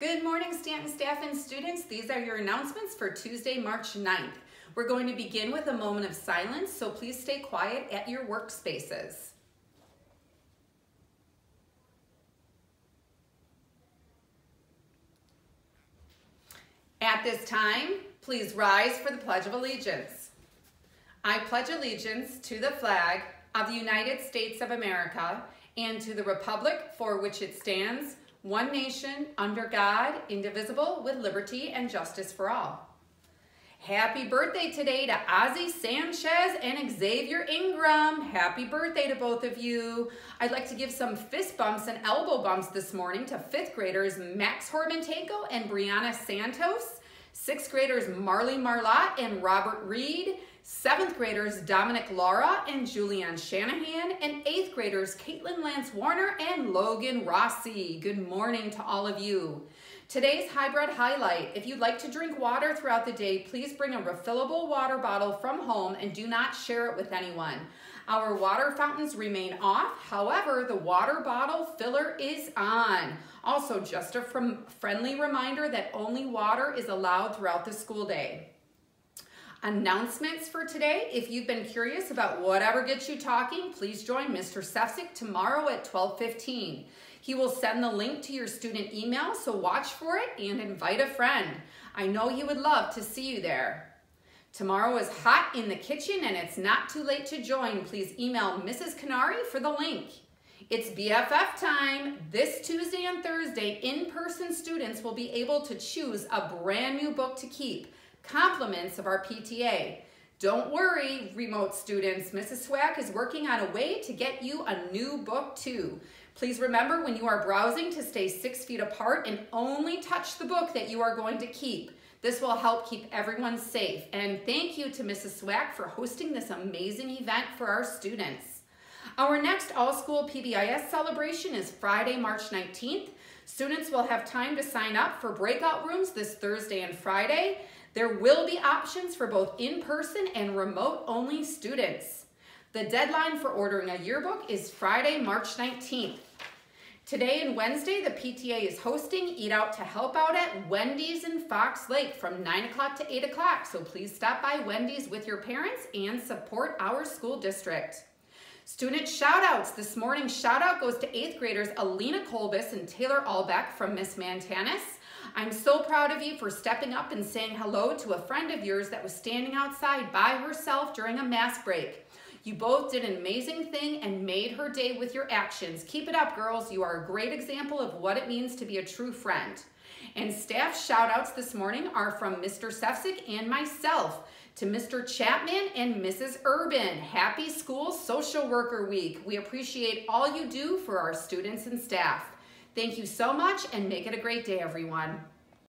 Good morning, Stanton staff and students. These are your announcements for Tuesday, March 9th. We're going to begin with a moment of silence, so please stay quiet at your workspaces. At this time, please rise for the Pledge of Allegiance. I pledge allegiance to the flag of the United States of America and to the republic for which it stands, one nation, under God, indivisible, with liberty and justice for all. Happy birthday today to Ozzy Sanchez and Xavier Ingram. Happy birthday to both of you. I'd like to give some fist bumps and elbow bumps this morning to fifth graders Max Horbentenko and Brianna Santos, sixth graders Marley Marlott and Robert Reed, Seventh graders Dominic Laura and Julianne Shanahan, and eighth graders Caitlin Lance Warner and Logan Rossi. Good morning to all of you. Today's hybrid highlight, if you'd like to drink water throughout the day, please bring a refillable water bottle from home and do not share it with anyone. Our water fountains remain off, however, the water bottle filler is on. Also, just a friendly reminder that only water is allowed throughout the school day. Announcements for today. If you've been curious about whatever gets you talking, please join Mr. Sefcik tomorrow at 1215. He will send the link to your student email, so watch for it and invite a friend. I know he would love to see you there. Tomorrow is hot in the kitchen and it's not too late to join. Please email Mrs. Canary for the link. It's BFF time. This Tuesday and Thursday, in-person students will be able to choose a brand new book to keep compliments of our PTA. Don't worry, remote students. Mrs. Swack is working on a way to get you a new book too. Please remember when you are browsing to stay six feet apart and only touch the book that you are going to keep. This will help keep everyone safe. And thank you to Mrs. Swack for hosting this amazing event for our students. Our next all-school PBIS celebration is Friday, March 19th. Students will have time to sign up for breakout rooms this Thursday and Friday. There will be options for both in-person and remote-only students. The deadline for ordering a yearbook is Friday, March 19th. Today and Wednesday, the PTA is hosting Eat Out to Help Out at Wendy's in Fox Lake from 9 o'clock to 8 o'clock. So please stop by Wendy's with your parents and support our school district. Student shout outs. This morning's shout out goes to 8th graders Alina Kolbis and Taylor Albeck from Miss Mantanis. I'm so proud of you for stepping up and saying hello to a friend of yours that was standing outside by herself during a mass break. You both did an amazing thing and made her day with your actions. Keep it up, girls. You are a great example of what it means to be a true friend. And staff shout outs this morning are from Mr. Sefcik and myself to Mr. Chapman and Mrs. Urban. Happy School Social Worker Week. We appreciate all you do for our students and staff. Thank you so much and make it a great day, everyone.